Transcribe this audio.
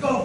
Go.